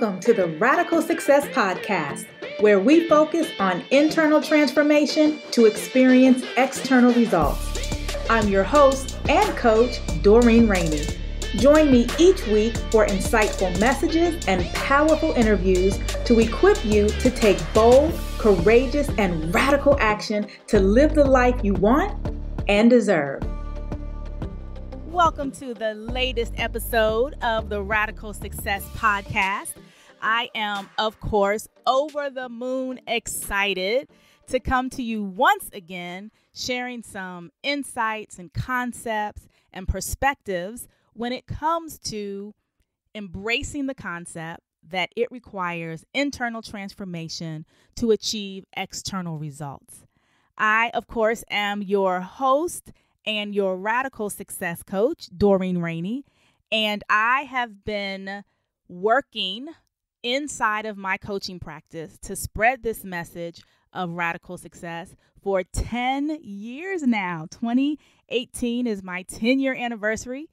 Welcome to the Radical Success Podcast, where we focus on internal transformation to experience external results. I'm your host and coach, Doreen Rainey. Join me each week for insightful messages and powerful interviews to equip you to take bold, courageous, and radical action to live the life you want and deserve. Welcome to the latest episode of the Radical Success Podcast. I am, of course, over the moon excited to come to you once again, sharing some insights and concepts and perspectives when it comes to embracing the concept that it requires internal transformation to achieve external results. I, of course, am your host and your radical success coach, Doreen Rainey, and I have been working inside of my coaching practice to spread this message of radical success for 10 years now. 2018 is my 10 year anniversary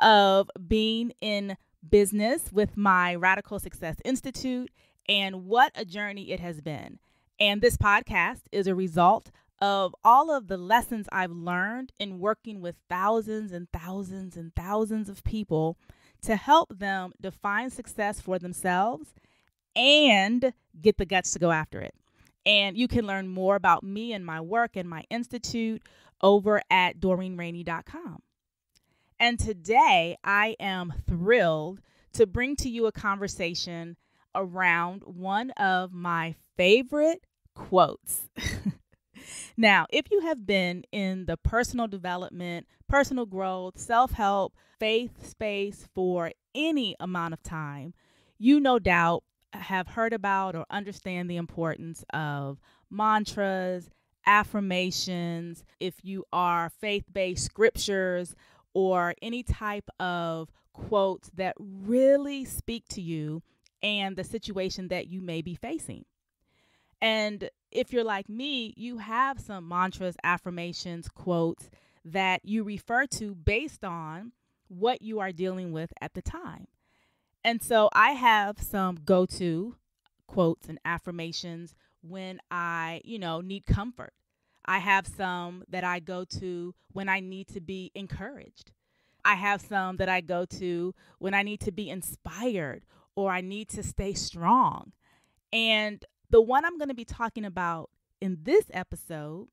of being in business with my Radical Success Institute, and what a journey it has been. And this podcast is a result of all of the lessons I've learned in working with thousands and thousands and thousands of people to help them define success for themselves and get the guts to go after it. And you can learn more about me and my work and my institute over at doreenrainey.com. And today I am thrilled to bring to you a conversation around one of my favorite quotes. now, if you have been in the personal development, personal growth, self help, faith space for any amount of time, you no doubt have heard about or understand the importance of mantras, affirmations, if you are faith based scriptures, or any type of quotes that really speak to you and the situation that you may be facing. And if you're like me, you have some mantras, affirmations, quotes that you refer to based on what you are dealing with at the time. And so I have some go to quotes and affirmations when I, you know, need comfort. I have some that I go to when I need to be encouraged. I have some that I go to when I need to be inspired or I need to stay strong. And the one I'm going to be talking about in this episode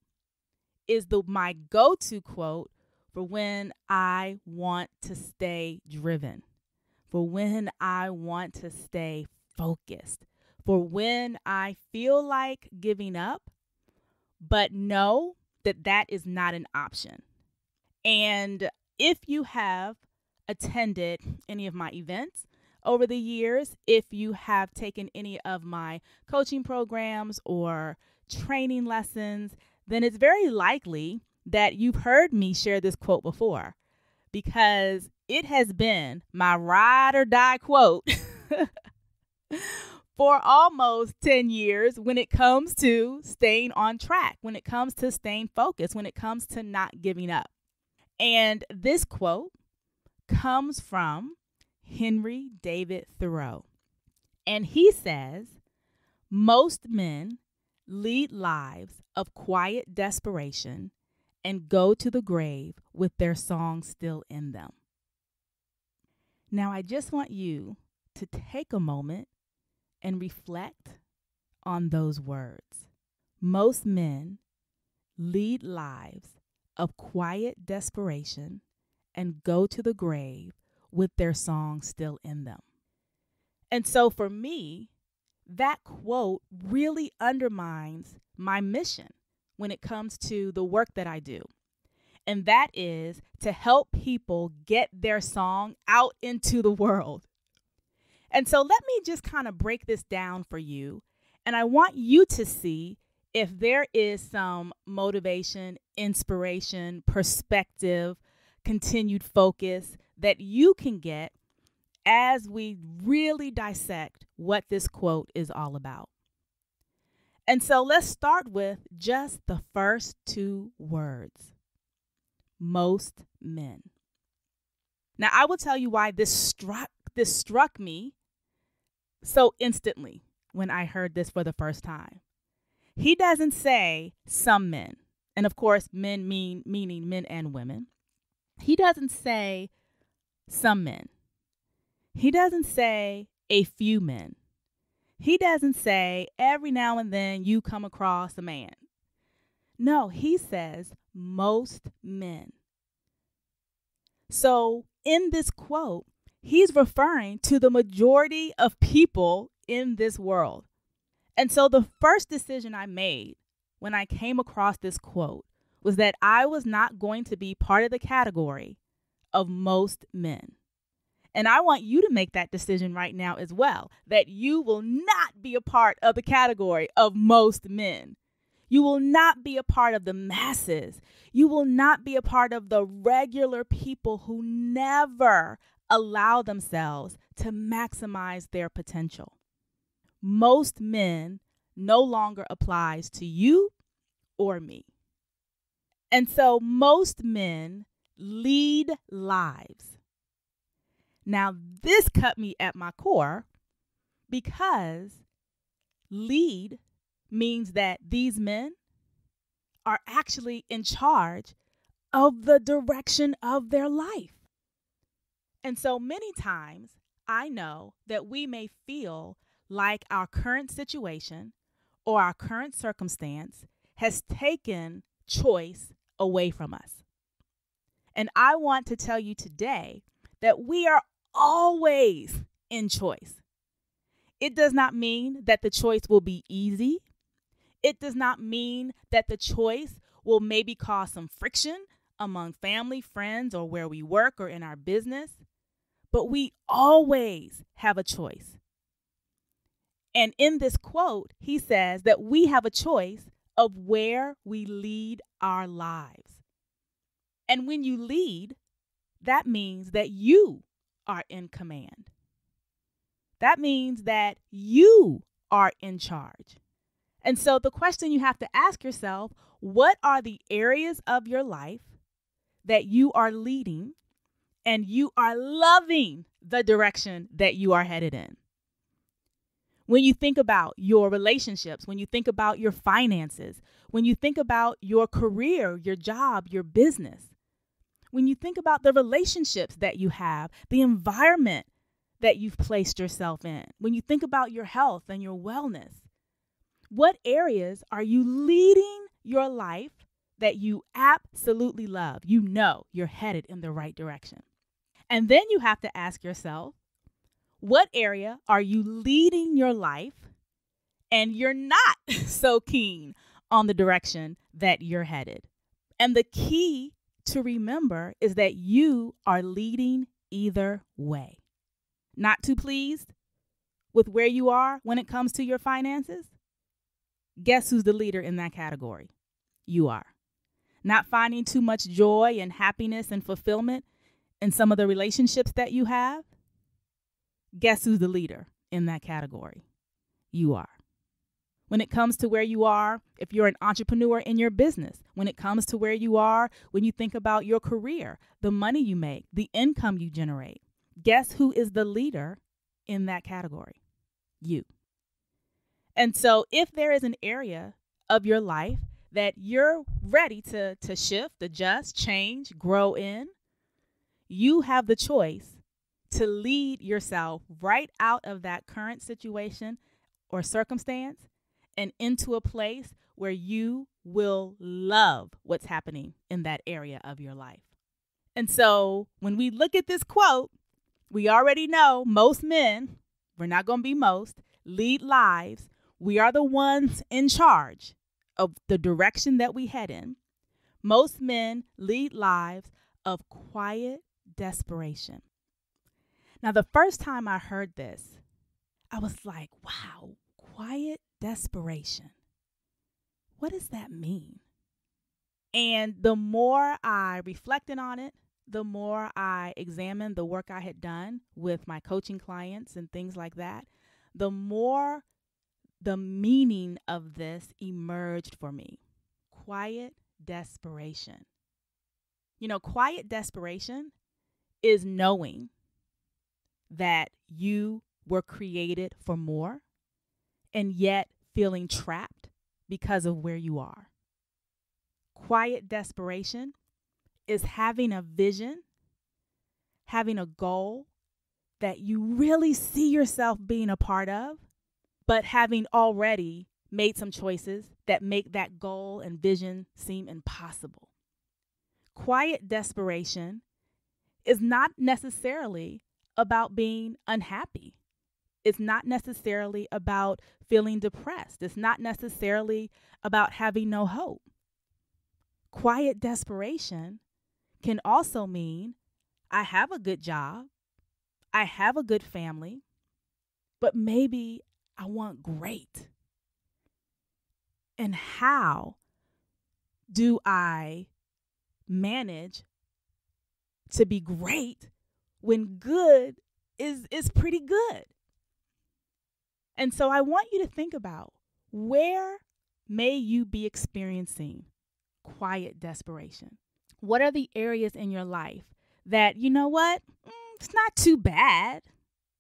is the my go-to quote for when I want to stay driven. For when I want to stay focused. For when I feel like giving up but know that that is not an option. And if you have attended any of my events over the years, if you have taken any of my coaching programs or training lessons, then it's very likely that you've heard me share this quote before because it has been my ride or die quote for almost 10 years when it comes to staying on track, when it comes to staying focused, when it comes to not giving up. And this quote comes from Henry David Thoreau. And he says, Most men lead lives of quiet desperation and go to the grave with their song still in them. Now, I just want you to take a moment and reflect on those words. Most men lead lives of quiet desperation and go to the grave with their song still in them. And so for me, that quote really undermines my mission when it comes to the work that I do. And that is to help people get their song out into the world. And so let me just kind of break this down for you. And I want you to see if there is some motivation, inspiration, perspective, continued focus that you can get as we really dissect what this quote is all about. And so let's start with just the first two words most men. Now, I will tell you why this struck, this struck me so instantly when I heard this for the first time. He doesn't say some men. And of course, men mean meaning men and women. He doesn't say some men. He doesn't say a few men. He doesn't say every now and then you come across a man. No, he says most men. So, in this quote, he's referring to the majority of people in this world. And so, the first decision I made when I came across this quote was that I was not going to be part of the category of most men. And I want you to make that decision right now as well that you will not be a part of the category of most men. You will not be a part of the masses. You will not be a part of the regular people who never allow themselves to maximize their potential. Most men no longer applies to you or me. And so most men lead lives. Now, this cut me at my core because lead means that these men are actually in charge of the direction of their life. And so many times I know that we may feel like our current situation or our current circumstance has taken choice away from us. And I want to tell you today that we are always in choice. It does not mean that the choice will be easy. It does not mean that the choice will maybe cause some friction among family, friends, or where we work or in our business. But we always have a choice. And in this quote, he says that we have a choice of where we lead our lives. And when you lead, that means that you are in command. That means that you are in charge. And so the question you have to ask yourself what are the areas of your life that you are leading and you are loving the direction that you are headed in? When you think about your relationships, when you think about your finances, when you think about your career, your job, your business, when you think about the relationships that you have, the environment that you've placed yourself in, when you think about your health and your wellness, what areas are you leading your life that you absolutely love? You know you're headed in the right direction. And then you have to ask yourself, what area are you leading your life and you're not so keen on the direction that you're headed? And the key to remember is that you are leading either way. Not too pleased with where you are when it comes to your finances? Guess who's the leader in that category? You are. Not finding too much joy and happiness and fulfillment in some of the relationships that you have? Guess who's the leader in that category? You are. When it comes to where you are, if you're an entrepreneur in your business, when it comes to where you are, when you think about your career, the money you make, the income you generate, guess who is the leader in that category? You. And so, if there is an area of your life that you're ready to, to shift, adjust, change, grow in, you have the choice to lead yourself right out of that current situation or circumstance and into a place where you will love what's happening in that area of your life. And so, when we look at this quote, we already know most men, we're not going to be most, lead lives we are the ones in charge of the direction that we head in. Most men lead lives of quiet desperation. Now, the first time I heard this, I was like, wow, quiet desperation. What does that mean? And the more I reflected on it, the more I examined the work I had done with my coaching clients and things like that, the more the meaning of this emerged for me quiet desperation. You know, quiet desperation is knowing that you were created for more and yet feeling trapped because of where you are. Quiet desperation is having a vision, having a goal that you really see yourself being a part of, but having already made some choices that make that goal and vision seem impossible. Quiet desperation is not necessarily about being unhappy. It's not necessarily about feeling depressed. It's not necessarily about having no hope. Quiet desperation can also mean I have a good job, I have a good family, but maybe I want great. And how do I manage to be great when good is is pretty good? And so I want you to think about where may you be experiencing quiet desperation? What are the areas in your life that, you know what? Mm, it's not too bad.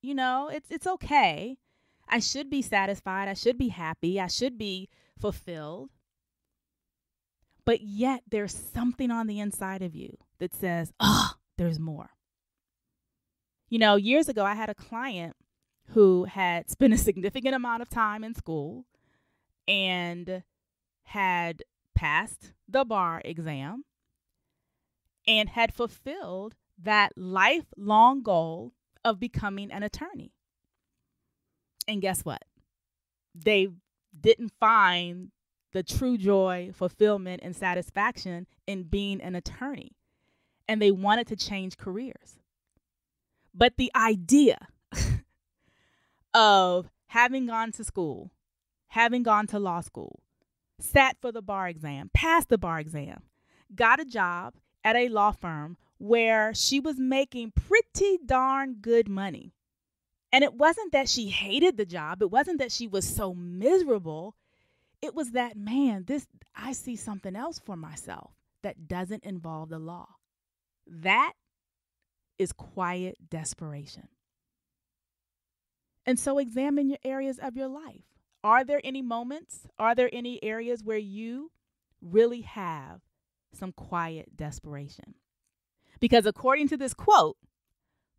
You know, it's it's okay. I should be satisfied. I should be happy. I should be fulfilled. But yet there's something on the inside of you that says, "Oh, there's more." You know, years ago I had a client who had spent a significant amount of time in school and had passed the bar exam and had fulfilled that lifelong goal of becoming an attorney. And guess what? They didn't find the true joy, fulfillment, and satisfaction in being an attorney. And they wanted to change careers. But the idea of having gone to school, having gone to law school, sat for the bar exam, passed the bar exam, got a job at a law firm where she was making pretty darn good money. And it wasn't that she hated the job, it wasn't that she was so miserable. It was that, man, this I see something else for myself that doesn't involve the law. That is quiet desperation. And so examine your areas of your life. Are there any moments? Are there any areas where you really have some quiet desperation? Because according to this quote,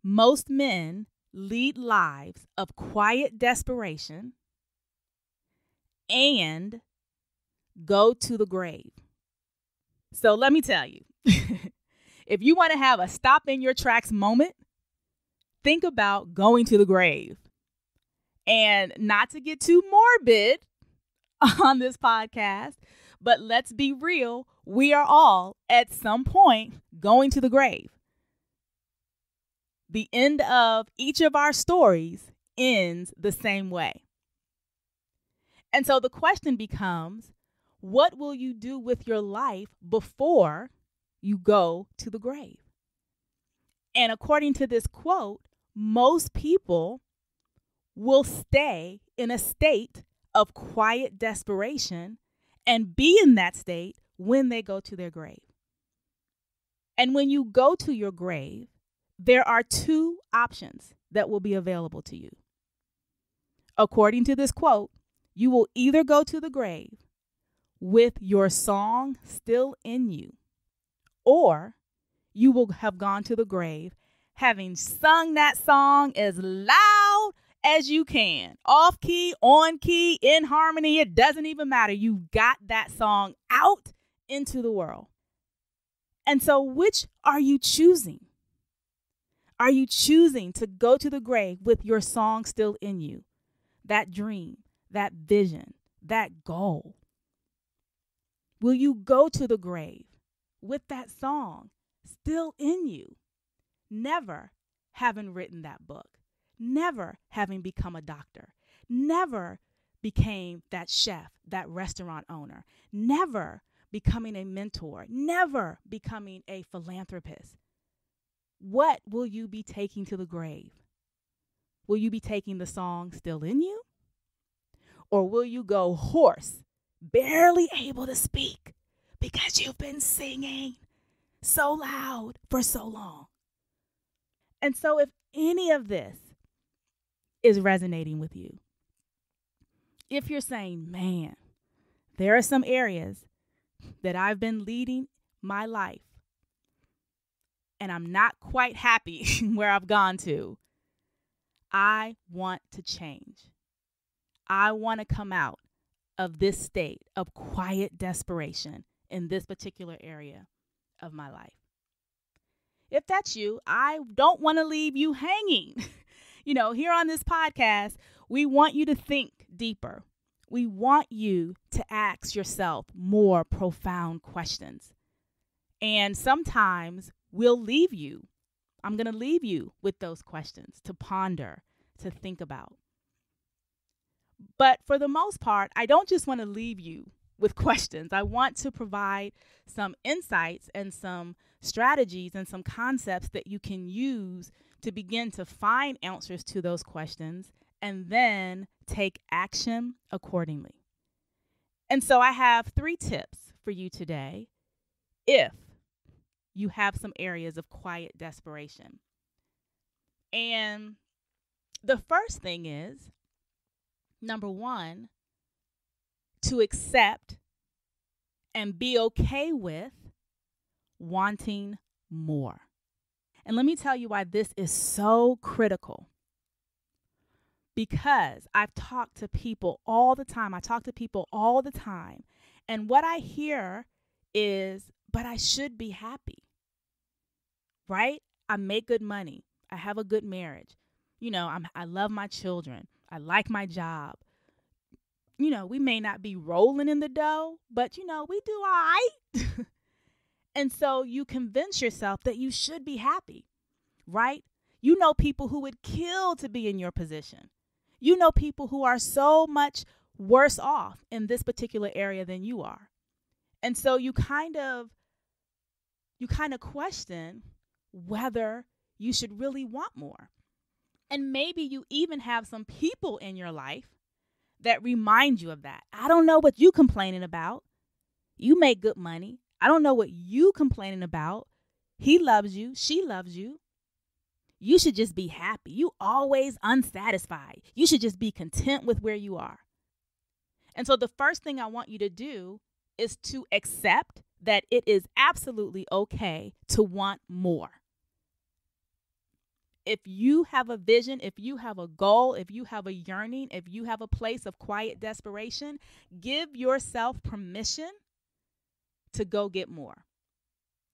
most men lead lives of quiet desperation and go to the grave. So let me tell you if you want to have a stop in your tracks moment, think about going to the grave. And not to get too morbid on this podcast, but let's be real, we are all at some point going to the grave. The end of each of our stories ends the same way. And so the question becomes what will you do with your life before you go to the grave? And according to this quote, most people will stay in a state of quiet desperation and be in that state when they go to their grave. And when you go to your grave, there are two options that will be available to you. According to this quote, you will either go to the grave with your song still in you, or you will have gone to the grave having sung that song as loud as you can. Off key, on key, in harmony, it doesn't even matter. You got that song out into the world. And so, which are you choosing? Are you choosing to go to the grave with your song still in you? That dream, that vision, that goal? Will you go to the grave with that song still in you? Never having written that book, never having become a doctor, never became that chef, that restaurant owner, never becoming a mentor, never becoming a philanthropist. What will you be taking to the grave? Will you be taking the song still in you? Or will you go hoarse, barely able to speak because you've been singing so loud for so long? And so, if any of this is resonating with you. If you're saying, man, there are some areas that I've been leading my life and I'm not quite happy where I've gone to, I want to change. I want to come out of this state of quiet desperation in this particular area of my life. If that's you, I don't want to leave you hanging. you know, here on this podcast, we want you to think deeper. We want you to ask yourself more profound questions. And sometimes we'll leave you. I'm going to leave you with those questions to ponder, to think about. But for the most part, I don't just want to leave you with questions. I want to provide some insights and some strategies and some concepts that you can use to begin to find answers to those questions and then take action accordingly. And so I have three tips for you today if you have some areas of quiet desperation. And the first thing is number one, to accept and be okay with wanting more. And let me tell you why this is so critical. Because I've talked to people all the time. I talk to people all the time. And what I hear is, but I should be happy. Right? I make good money. I have a good marriage. You know, I'm, I love my children. I like my job. You know, we may not be rolling in the dough, but you know, we do all right. and so you convince yourself that you should be happy, right? You know people who would kill to be in your position. You know people who are so much worse off in this particular area than you are. And so you kind of you kind of question whether you should really want more. And maybe you even have some people in your life that remind you of that. I don't know what you complaining about. You make good money. I don't know what you complaining about. He loves you. She loves you. You should just be happy. You always unsatisfied. You should just be content with where you are. And so the first thing I want you to do is to accept that it is absolutely okay to want more if you have a vision, if you have a goal, if you have a yearning, if you have a place of quiet desperation, give yourself permission to go get more,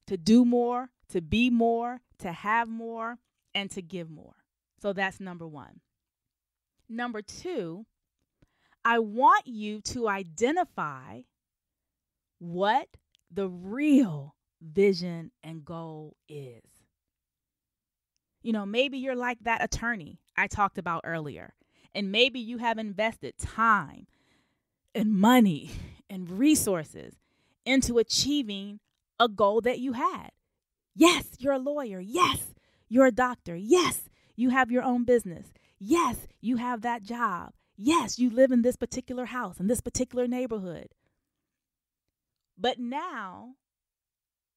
to do more, to be more, to have more, and to give more. So that's number one. Number two, I want you to identify what the real vision and goal is. You know, maybe you're like that attorney I talked about earlier, and maybe you have invested time and money and resources into achieving a goal that you had. Yes, you're a lawyer. Yes, you're a doctor. Yes, you have your own business. Yes, you have that job. Yes, you live in this particular house, in this particular neighborhood. But now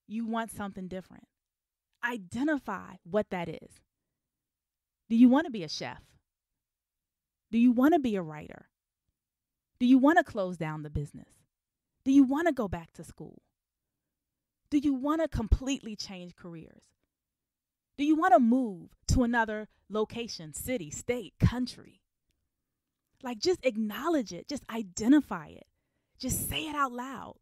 you want something different. Identify what that is. Do you want to be a chef? Do you want to be a writer? Do you want to close down the business? Do you want to go back to school? Do you want to completely change careers? Do you want to move to another location, city, state, country? Like, just acknowledge it, just identify it, just say it out loud.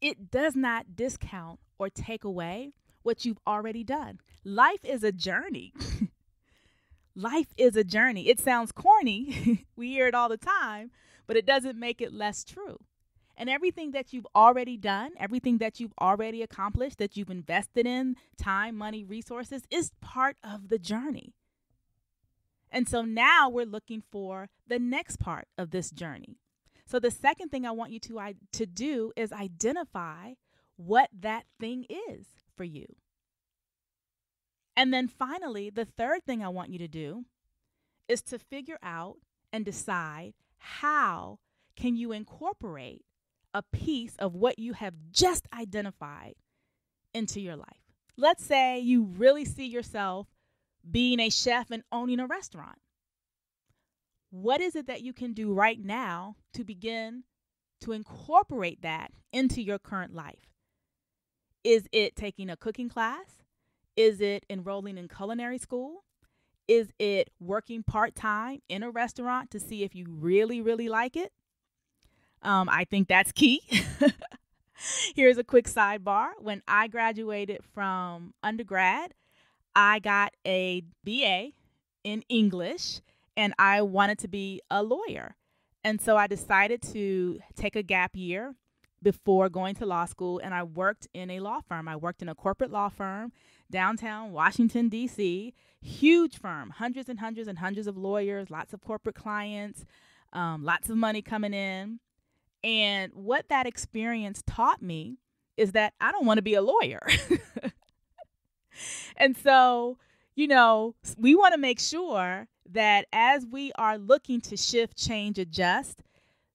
It does not discount or take away what you've already done. Life is a journey. Life is a journey. It sounds corny. we hear it all the time, but it doesn't make it less true. And everything that you've already done, everything that you've already accomplished, that you've invested in time, money, resources, is part of the journey. And so now we're looking for the next part of this journey. So the second thing I want you to, I, to do is identify what that thing is for you. And then finally, the third thing I want you to do is to figure out and decide how can you incorporate a piece of what you have just identified into your life. Let's say you really see yourself being a chef and owning a restaurant. what is it that you can do right now to begin to incorporate that into your current life? Is it taking a cooking class? Is it enrolling in culinary school? Is it working part time in a restaurant to see if you really, really like it? Um, I think that's key. Here's a quick sidebar. When I graduated from undergrad, I got a BA in English and I wanted to be a lawyer. And so I decided to take a gap year before going to law school and I worked in a law firm. I worked in a corporate law firm downtown Washington, D.C., huge firm, hundreds and hundreds and hundreds of lawyers, lots of corporate clients, um, lots of money coming in. And what that experience taught me is that I don't want to be a lawyer. and so, you know, we want to make sure that as we are looking to shift, change, adjust,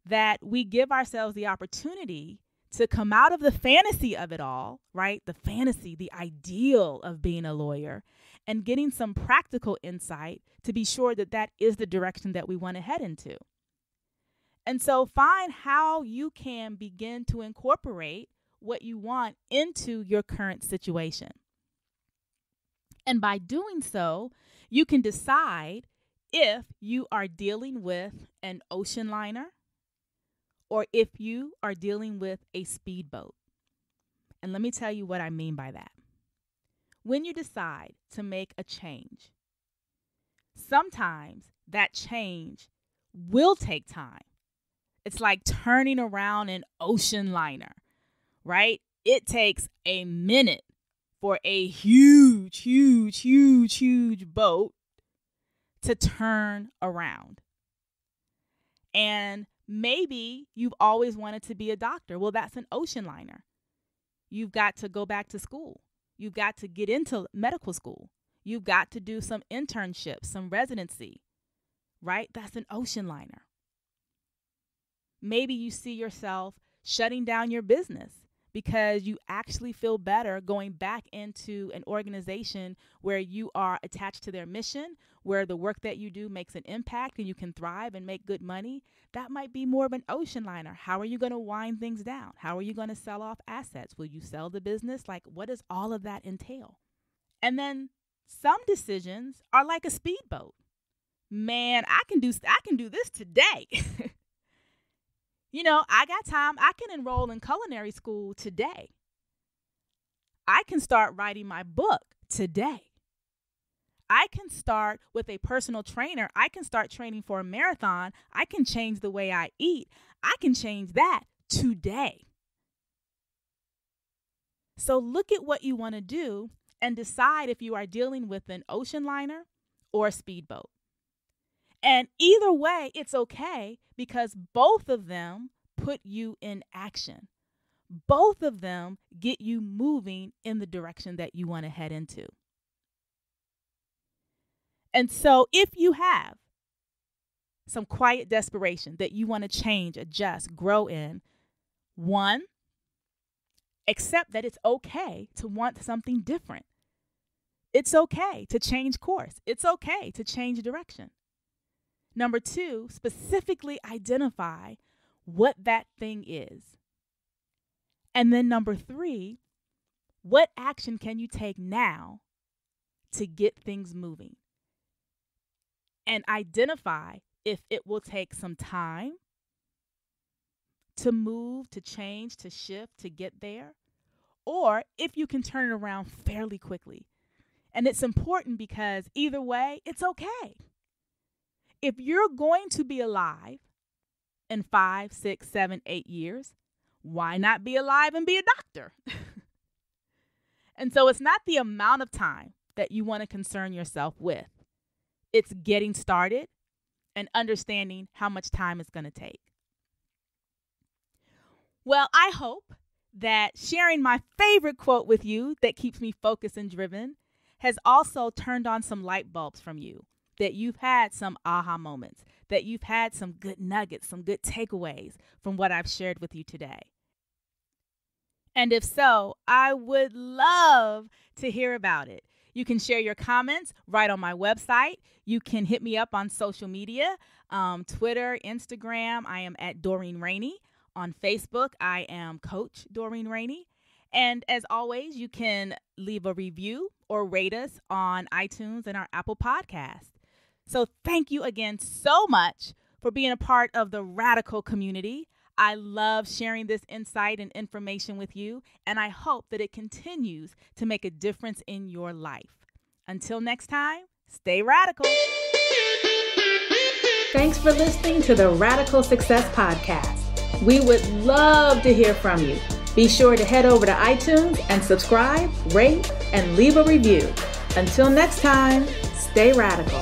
that we give ourselves the opportunity to come out of the fantasy of it all, right? The fantasy, the ideal of being a lawyer, and getting some practical insight to be sure that that is the direction that we want to head into. And so find how you can begin to incorporate what you want into your current situation. And by doing so, you can decide if you are dealing with an ocean liner or if you are dealing with a speedboat. And let me tell you what I mean by that. When you decide to make a change, sometimes that change will take time. It's like turning around an ocean liner, right? It takes a minute for a huge, huge, huge, huge boat to turn around. And maybe you've always wanted to be a doctor. Well, that's an ocean liner. You've got to go back to school. You've got to get into medical school. You've got to do some internships, some residency, right? That's an ocean liner. Maybe you see yourself shutting down your business because you actually feel better going back into an organization where you are attached to their mission, where the work that you do makes an impact and you can thrive and make good money. That might be more of an ocean liner. How are you going to wind things down? How are you going to sell off assets? Will you sell the business? Like, what does all of that entail? And then some decisions are like a speedboat. Man, I can do I can do this today. You know, I got time. I can enroll in culinary school today. I can start writing my book today. I can start with a personal trainer. I can start training for a marathon. I can change the way I eat. I can change that today. So look at what you want to do and decide if you are dealing with an ocean liner or a speedboat. And either way, it's okay because both of them put you in action. Both of them get you moving in the direction that you want to head into. And so, if you have some quiet desperation that you want to change, adjust, grow in, one, accept that it's okay to want something different. It's okay to change course. It's okay to change direction. Number two, specifically identify what that thing is. And then number three, what action can you take now to get things moving? And identify if it will take some time to move, to change, to shift, to get there, or if you can turn it around fairly quickly. And it's important because either way, it's okay if you're going to be alive in five, six, seven, eight years, why not be alive and be a doctor? and so it's not the amount of time that you want to concern yourself with, it's getting started and understanding how much time it's going to take. Well, I hope that sharing my favorite quote with you that keeps me focused and driven has also turned on some light bulbs from you that you've had some aha moments, that you've had some good nuggets, some good takeaways from what I've shared with you today. And if so, I would love to hear about it. You can share your comments right on my website. You can hit me up on social media um, Twitter, Instagram. I am at Doreen Rainey. On Facebook, I am Coach Doreen Rainey. And as always, you can leave a review or rate us on iTunes and our Apple podcast. So thank you again so much for being a part of the Radical community. I love sharing this insight and information with you, and I hope that it continues to make a difference in your life. Until next time, stay radical. Thanks for listening to the Radical Success Podcast. We would love to hear from you. Be sure to head over to iTunes and subscribe, rate, and leave a review. Until next time, stay radical.